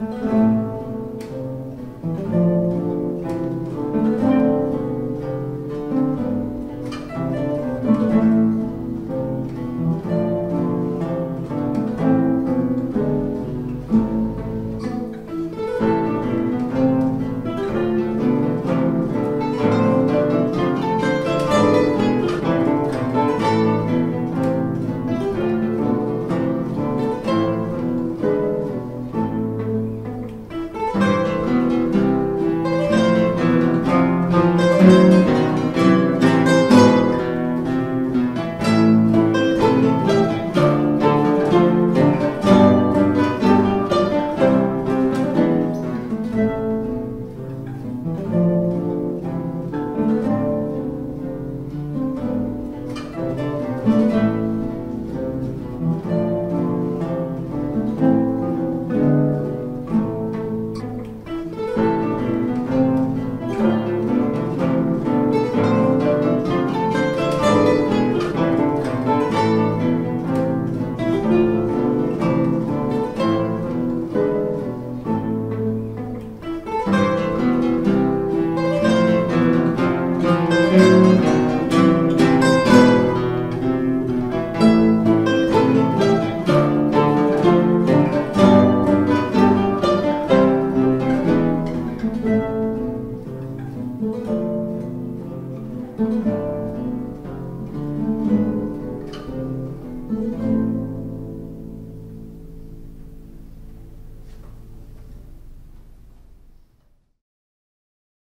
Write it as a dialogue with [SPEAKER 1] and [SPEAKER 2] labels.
[SPEAKER 1] Música Thank